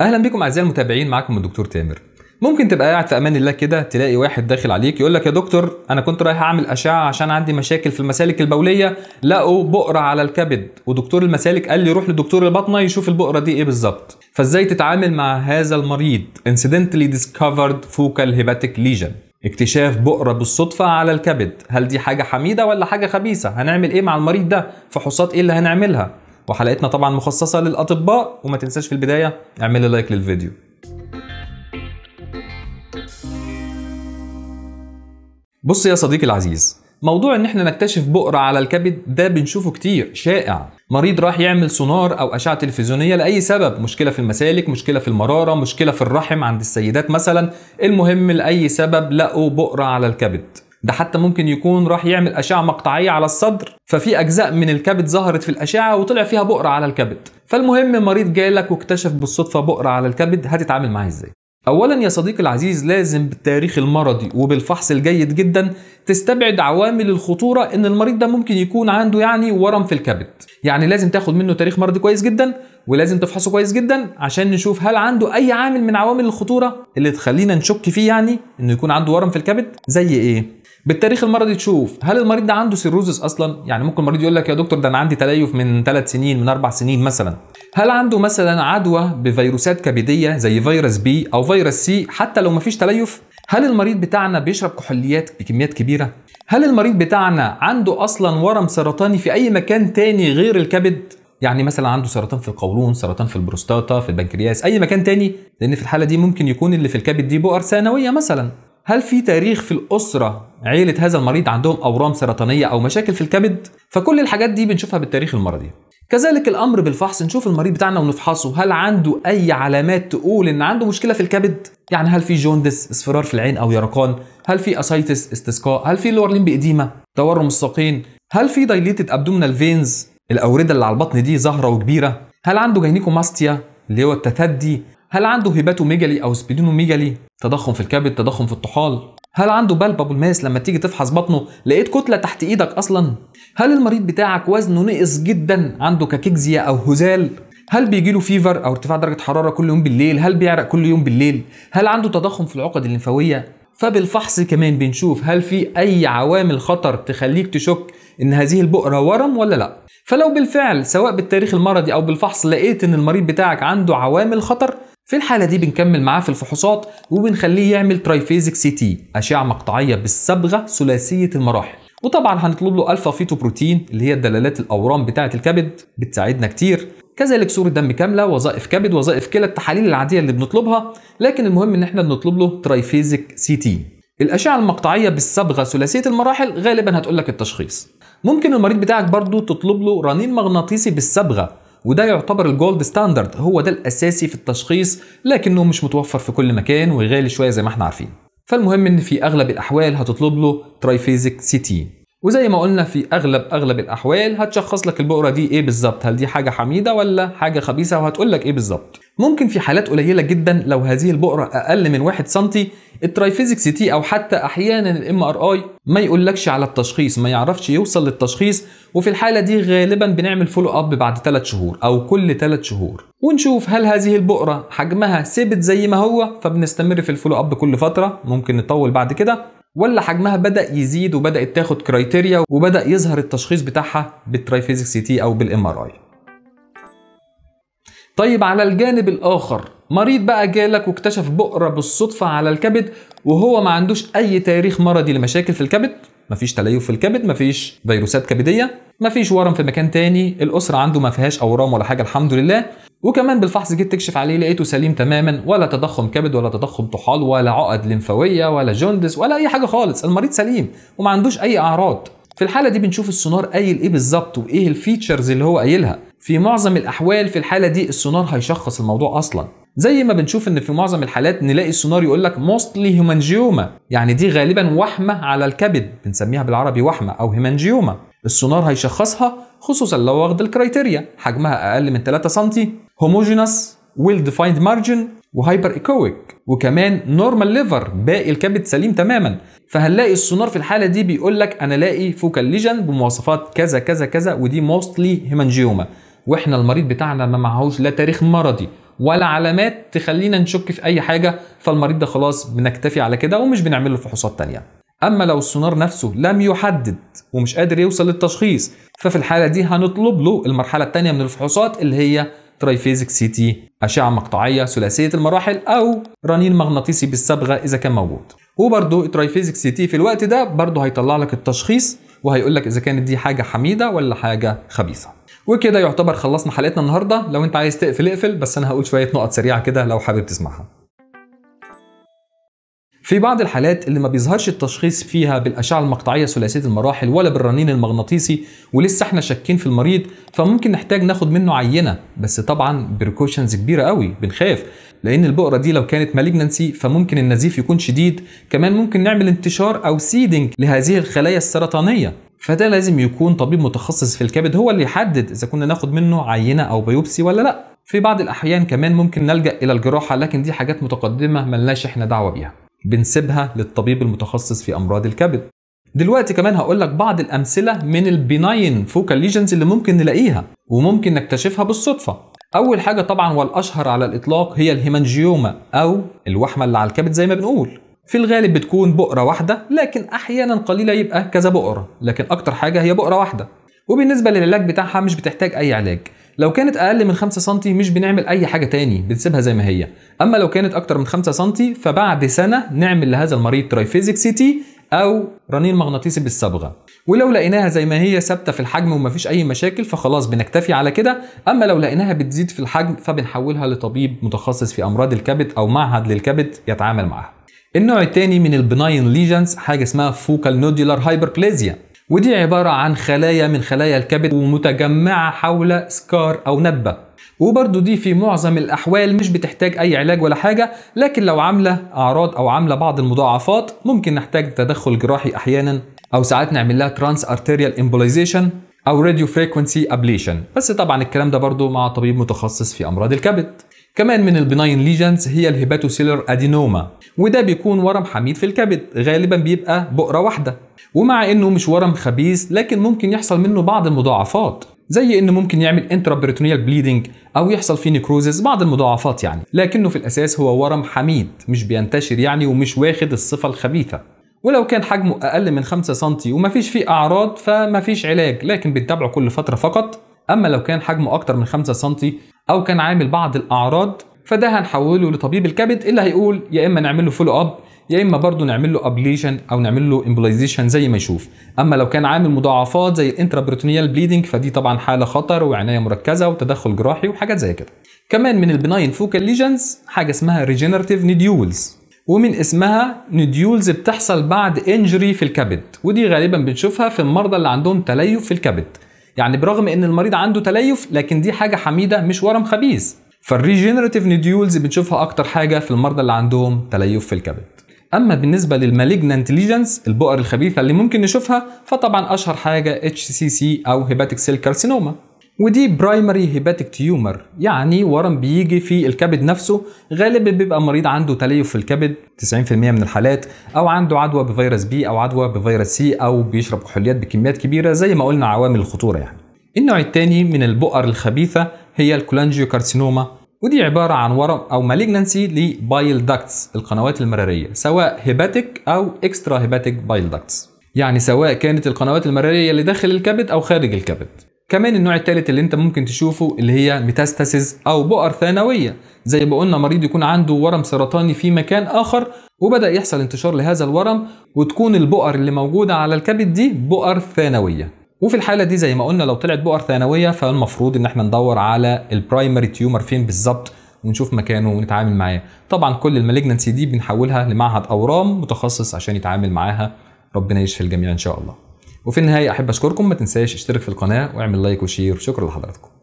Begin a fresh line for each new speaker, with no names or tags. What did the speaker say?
أهلا بكم أعزائي المتابعين معاكم الدكتور تامر. ممكن تبقى قاعد في أمان الله كده تلاقي واحد داخل عليك يقول لك يا دكتور أنا كنت رايح أعمل أشعة عشان عندي مشاكل في المسالك البولية لقوا بؤرة على الكبد. ودكتور المسالك قال لي روح لدكتور الباطنه يشوف البؤرة دي إيه بالظبط. فإزاي تتعامل مع هذا المريض؟ Incidentally discovered focal hepatic lesion. اكتشاف بؤرة بالصدفة على الكبد. هل دي حاجة حميدة ولا حاجة خبيثة؟ هنعمل إيه مع المريض ده؟ فحوصات إيه اللي هنعملها؟ وحلقتنا طبعا مخصصة للأطباء وما تنساش في البداية اعمل لي لايك للفيديو. بص يا صديقي العزيز موضوع إن إحنا نكتشف بؤرة على الكبد ده بنشوفه كتير شائع. مريض راح يعمل سونار أو أشعة تلفزيونية لأي سبب مشكلة في المسالك مشكلة في المرارة مشكلة في الرحم عند السيدات مثلا. المهم لأي سبب لقوا بؤرة على الكبد. ده حتى ممكن يكون راح يعمل أشعة مقطعية على الصدر ففي أجزاء من الكبد ظهرت في الأشعة وطلع فيها بؤرة على الكبد. فالمهم مريض جالك واكتشف بالصدفة بؤرة على الكبد هتتعامل معاه إزاي؟ اولا يا صديقي العزيز لازم بالتاريخ المرضي وبالفحص الجيد جدا تستبعد عوامل الخطورة إن المريض ده ممكن يكون عنده يعني ورم في الكبد. يعني لازم تاخد منه تاريخ مرضي كويس جدا ولازم تفحصه كويس جدا عشان نشوف هل عنده أي عامل من عوامل الخطورة اللي تخلينا نشك فيه يعني إنه يكون عنده ورم في الكبد؟ زي إيه؟ بالتاريخ المرضي تشوف هل المريض ده عنده سيروزس أصلا؟ يعني ممكن المريض يقول لك يا دكتور ده أنا عندي تليف من ثلاث سنين من أربع سنين مثلا. هل عنده مثلا عدوى بفيروسات كبدية زي فيروس بي أو فيروس سي حتى لو مفيش تليف؟ هل المريض بتاعنا بيشرب كحوليات بكميات كبيرة؟ هل المريض بتاعنا عنده أصلا ورم سرطاني في أي مكان تاني غير الكبد؟ يعني مثلا عنده سرطان في القولون سرطان في البروستاتا في البنكرياس أي مكان تاني؟ لأن في الحالة دي ممكن يكون اللي في الكبد دي بؤر ثانوية مثلا. هل في تاريخ في الأسرة عيلة هذا المريض عندهم أورام سرطانية أو مشاكل في الكبد؟ فكل الحاجات دي بنشوفها بالتاريخ المرضي. كذلك الأمر بالفحص نشوف المريض بتاعنا ونفحصه هل عنده أي علامات تقول إن عنده مشكلة في الكبد؟ يعني هل في jaundice اصفرار في العين أو يرقان؟ هل في ascites استسقاء؟ هل في lower limb؟ تورم الساقين؟ هل في dilated abdominal veins؟ الأوردة اللي على البطن دي ظاهرة وكبيرة؟ هل عنده gynecomastia اللي هو التثدي؟ هل عنده hepatomegaly أو splenomegaly؟ تضخم في الكبد تضخم في الطحال. هل عنده palpable mass لما تيجي تفحص بطنه لقيت كتلة تحت إيدك أصلا؟ هل المريض بتاعك وزنه نقص جدا؟ عنده cachexia أو هزال؟ هل بيجي له fever أو ارتفاع درجة حرارة كل يوم بالليل؟ هل بيعرق كل يوم بالليل؟ هل عنده تضخم في العقد الليمفاوية؟ فبالفحص كمان بنشوف هل في أي عوامل خطر تخليك تشك إن هذه البؤرة ورم ولا لأ. فلو بالفعل سواء بالتاريخ المرضي أو بالفحص لقيت إن المريض بتاعك عنده عوامل خطر في الحالة دي بنكمل معاه في الفحوصات وبنخليه يعمل triphasic CT أشعة مقطعية بالصبغة ثلاثية المراحل. وطبعا هنطلب له alpha fetoprotein اللي هي دلالات الأورام بتاعة الكبد بتساعدنا كتير. كذلك صورة دم كاملة وظائف كبد وظائف كلى التحاليل العادية اللي بنطلبها. لكن المهم إن إحنا بنطلب له triphasic CT. الأشعة المقطعية بالصبغة ثلاثية المراحل غالبا هتقول لك التشخيص. ممكن المريض بتاعك برضو تطلب له رنين مغناطيسي بالصبغة. وده يعتبر ال gold standard هو ده الأساسي في التشخيص لكنه مش متوفر في كل مكان وغالي شوية زي ما إحنا عارفين. فالمهم إن في أغلب الأحوال هتطلب له triphasic CT وزي ما قلنا في أغلب أغلب الأحوال هتشخص لك البؤرة دي إيه بالظبط هل دي حاجة حميدة ولا حاجة خبيثة وهتقول لك إيه بالظبط. ممكن في حالات قليلة جدا لو هذه البؤرة أقل من 1 سم ال triphasic CT أو حتى أحيانا ال MRI ما يقولكش على التشخيص ما يعرفش يوصل للتشخيص وفي الحالة دي غالبا بنعمل follow up بعد 3 شهور أو كل 3 شهور. ونشوف هل هذه البؤرة حجمها ثابت زي ما هو فبنستمر في ال follow up كل فترة ممكن نطول بعد كده ولا حجمها بدأ يزيد وبدأت تاخد criteria وبدأ يظهر التشخيص بتاعها بال triphasic CT أو بال MRI. طيب على الجانب الآخر مريض بقى جالك واكتشف بؤرة بالصدفة على الكبد وهو ما عندوش أي تاريخ مرضي لمشاكل في الكبد. مفيش تليف في الكبد مفيش فيروسات كبدية مفيش ورم في مكان تاني الأسرة عنده ما فيهاش أورام ولا حاجة الحمد لله. وكمان بالفحص جيت تكشف عليه لقيته سليم تماما ولا تضخم كبد ولا تضخم طحال ولا عقد لمفاوية ولا jaundice ولا أي حاجة خالص. المريض سليم وما عندوش أي أعراض. في الحالة دي بنشوف السونار قايل إيه بالظبط وإيه ال features اللي هو قايلها. في معظم الأحوال في الحالة دي السونار هيشخص الموضوع أصلا. زي ما بنشوف إن في معظم الحالات نلاقي السونار يقول لك mostly hemangioma يعني دي غالبا وحمة على الكبد بنسميها بالعربي وحمة أو hemangioma السونار هيشخصها خصوصا لو واخد ال criteria حجمها أقل من 3 سم homogeneous well defined margin و hyperechoic وكمان normal liver باقي الكبد سليم تماما. فهنلاقي السونار في الحالة دي بيقول لك أنا لاقي focal lesion بمواصفات كذا كذا كذا ودي mostly hemangioma وإحنا المريض بتاعنا ما معهوش لا تاريخ مرضي. ولا علامات تخلينا نشك في أي حاجة فالمريض ده خلاص بنكتفي على كده ومش بنعمل له فحوصات تانية. أما لو السونار نفسه لم يحدد ومش قادر يوصل للتشخيص ففي الحالة دي هنطلب له المرحلة الثانية من الفحوصات اللي هي triphasic CT أشعة مقطعية ثلاثية المراحل أو رنين مغناطيسي بالصبغة إذا كان موجود. وبرده triphasic CT في الوقت ده برده هيطلع لك التشخيص وهيقول لك إذا كانت دي حاجة حميدة ولا حاجة خبيثة. وكده يعتبر خلصنا حلقتنا النهارده. لو أنت عايز تقفل اقفل. بس أنا هقول شوية نقط سريعة كده لو حابب تسمعها. في بعض الحالات اللي ما بيظهرش التشخيص فيها بالأشعة المقطعية ثلاثية المراحل ولا بالرنين المغناطيسي ولسه إحنا شاكين في المريض فممكن نحتاج ناخد منه عينة. بس طبعا precautions كبيرة قوي بنخاف. لأن البؤرة دي لو كانت malignancy فممكن النزيف يكون شديد. كمان ممكن نعمل انتشار أو seeding لهذه الخلايا السرطانية. فده لازم يكون طبيب متخصص في الكبد هو اللي يحدد إذا كنا ناخد منه عينة أو biopsy ولا لأ. في بعض الأحيان كمان ممكن نلجأ إلى الجراحة لكن دي حاجات متقدمة ملناش إحنا دعوة بيها. بنسيبها للطبيب المتخصص في أمراض الكبد. دلوقتي كمان هقول لك بعض الأمثلة من ال benign focal lesions اللي ممكن نلاقيها وممكن نكتشفها بالصدفة. أول حاجة طبعا والأشهر على الإطلاق هي ال hemangioma أو الوحمة اللي على الكبد زي ما بنقول. في الغالب بتكون بؤرة واحدة لكن أحيانا قليلة يبقى كذا بؤرة لكن أكتر حاجة هي بؤرة واحدة. وبالنسبة للعلاج بتاعها مش بتحتاج أي علاج. لو كانت أقل من 5 سم مش بنعمل أي حاجة تاني بنسيبها زي ما هي. أما لو كانت أكتر من 5 سم فبعد سنة نعمل لهذا المريض triphasic CT أو رنين مغناطيسي بالصبغة. ولو لقيناها زي ما هي ثابتة في الحجم ومفيش أي مشاكل فخلاص بنكتفي على كده. أما لو لقيناها بتزيد في الحجم فبنحولها لطبيب متخصص في أمراض الكبد أو معهد للكبد يتعامل معها. النوع الثاني من ال benign lesions حاجة اسمها focal nodular hyperplasia ودي عبارة عن خلايا من خلايا الكبد ومتجمعة حول scar أو ندبة. وبرضو دي في معظم الأحوال مش بتحتاج أي علاج ولا حاجة لكن لو عاملة أعراض أو عاملة بعض المضاعفات ممكن نحتاج تدخل جراحي أحيانا أو ساعات نعمل لها transarterial embolization أو radiofrequency ablation بس طبعا الكلام ده برضو مع طبيب متخصص في أمراض الكبد. كمان من ال benign lesions هي ال hepatocellular adenoma وده بيكون ورم حميد في الكبد غالبا بيبقى بؤرة واحدة. ومع إنه مش ورم خبيث لكن ممكن يحصل منه بعض المضاعفات زي إنه ممكن يعمل intraperitoneal bleeding أو يحصل فيه necrosis بعض المضاعفات يعني. لكنه في الأساس هو ورم حميد مش بينتشر يعني ومش واخد الصفة الخبيثة. ولو كان حجمه أقل من 5 سم ومفيش فيه أعراض فمفيش علاج لكن بنتابعه كل فترة فقط. أما لو كان حجمه أكتر من 5 سم أو كان عامل بعض الأعراض فده هنحوله لطبيب الكبد اللي هيقول يا إما نعمل له follow up يا إما برضه نعمل له ablation أو نعمل له embolization زي ما يشوف. أما لو كان عامل مضاعفات زي ال intraperitoneal bleeding فدي طبعا حالة خطر وعناية مركزة وتدخل جراحي وحاجات زي كده. كمان من ال benign focal lesions حاجة اسمها regenerative nodules ومن اسمها nodules بتحصل بعد injury في الكبد ودي غالبا بنشوفها في المرضى اللي عندهم تليف في الكبد. يعني برغم إن المريض عنده تليف لكن دي حاجة حميدة مش ورم خبيث. فال regenerative nodules بنشوفها أكتر حاجة في المرضى اللي عندهم تليف في الكبد. أما بالنسبة لل malignant lesions البؤر الخبيثة اللي ممكن نشوفها فطبعا أشهر حاجة HCC أو hepatic cell carcinoma ودي primary hepatic tumor يعني ورم بيجي في الكبد نفسه غالبا بيبقى مريض عنده تليف في الكبد 90% من الحالات أو عنده عدوى بفيروس B أو عدوى بفيروس C أو بيشرب كحوليات بكميات كبيرة زي ما قلنا عوامل الخطورة يعني. النوع الثاني من البؤر الخبيثة هي ال cholangiocarcinoma ودي عبارة عن ورم أو malignancy ل bile ducts القنوات المرارية سواء hepatic أو extrahepatic bile ducts يعني سواء كانت القنوات المرارية اللي داخل الكبد أو خارج الكبد. كمان النوع الثالث اللي انت ممكن تشوفه اللي هي metastases أو بؤر ثانوية. زي ما قلنا مريض يكون عنده ورم سرطاني في مكان آخر وبدأ يحصل انتشار لهذا الورم وتكون البؤر اللي موجودة على الكبد دي بؤر ثانوية. وفي الحالة دي زي ما قلنا لو طلعت بؤر ثانوية فالمفروض إن إحنا ندور على ال primary tumor فين بالظبط ونشوف مكانه ونتعامل معاه. طبعا كل ال malignancy دي بنحولها لمعهد أورام متخصص عشان يتعامل معاها. ربنا يشفي الجميع إن شاء الله. وفي النهاية أحب أشكركم ما تنساش اشترك في القناة وأعمل like و share. شكرا لحضراتكم.